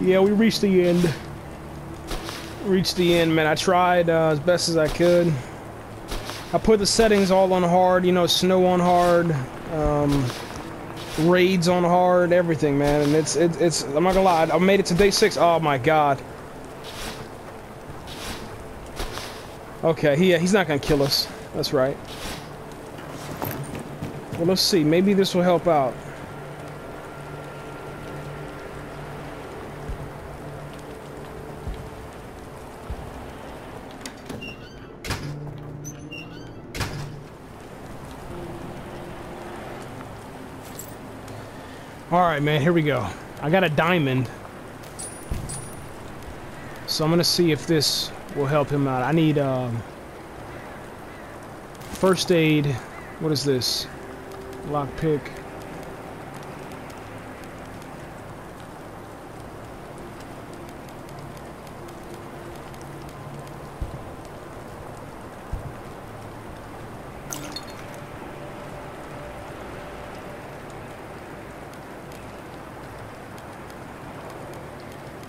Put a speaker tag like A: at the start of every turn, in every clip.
A: Yeah, we reached the end. Reached the end, man. I tried uh, as best as I could. I put the settings all on hard, you know, snow on hard, um, raids on hard, everything, man. And it's, it, it's, I'm not gonna lie, I made it to day six. Oh my god. Okay, he, he's not gonna kill us. That's right. Well, let's see. Maybe this will help out. Alright, man, here we go. I got a diamond. So I'm gonna see if this will help him out. I need, um... First aid. What is this? Lockpick.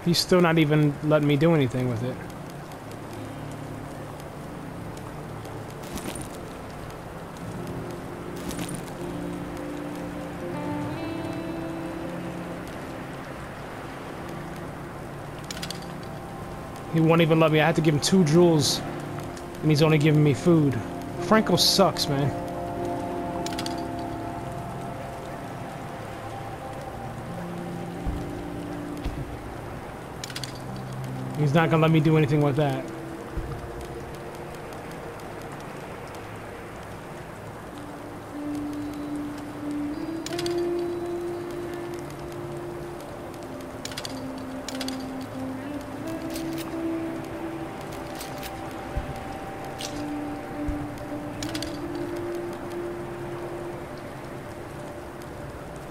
A: He's still not even letting me do anything with it. He won't even let me. I had to give him two jewels, and he's only giving me food. Franko sucks, man. He's not gonna let me do anything with that.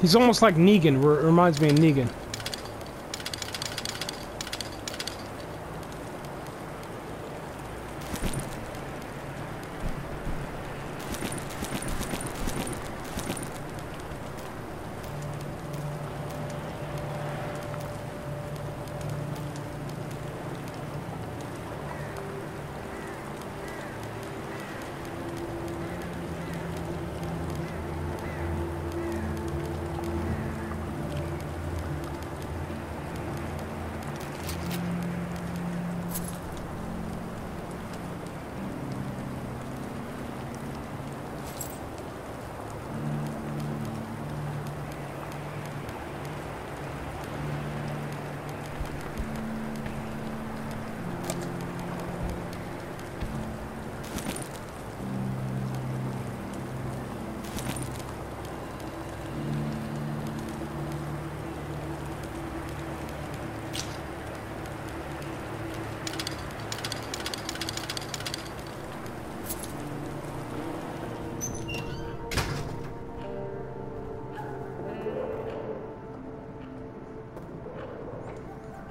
A: He's almost like Negan. Reminds me of Negan.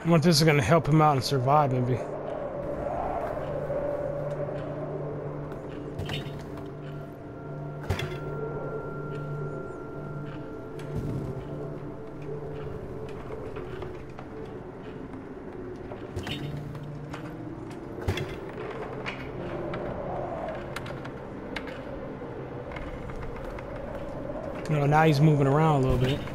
A: I wonder if this is going to help him out and survive, maybe. You know, now he's moving around a little bit.